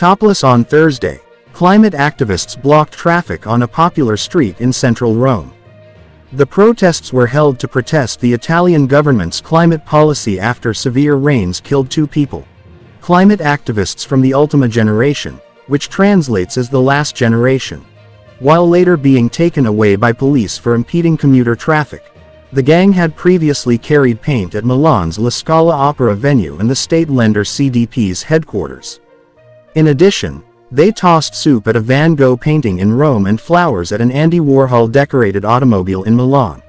Topless on Thursday, climate activists blocked traffic on a popular street in central Rome. The protests were held to protest the Italian government's climate policy after severe rains killed two people. Climate activists from the Ultima Generazione, which translates as the last generation. While later being taken away by police for impeding commuter traffic. The gang had previously carried paint at Milan's La Scala Opera venue and the state lender CDP's headquarters. In addition, they tossed soup at a Van Gogh painting in Rome and flowers at an Andy Warhol decorated automobile in Milan.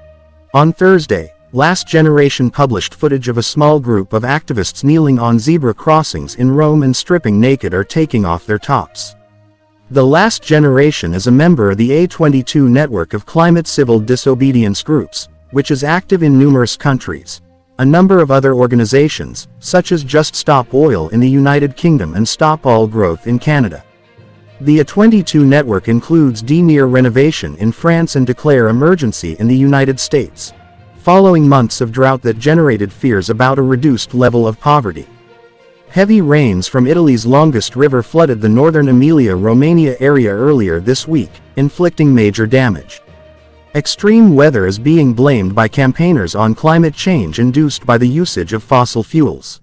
On Thursday, Last Generation published footage of a small group of activists kneeling on zebra crossings in Rome and stripping naked or taking off their tops. The Last Generation is a member of the A22 network of climate civil disobedience groups, which is active in numerous countries. A number of other organizations, such as Just Stop Oil in the United Kingdom and Stop All Growth in Canada. The A22 network includes Dernière Rénovation in France and Declare Emergency in the United States. Following months of drought that generated fears about a reduced level of poverty. Heavy rains from Italy's longest river flooded the northern Emilia-Romagna area earlier this week, inflicting major damage. Extreme weather is being blamed by campaigners on climate change induced by the usage of fossil fuels.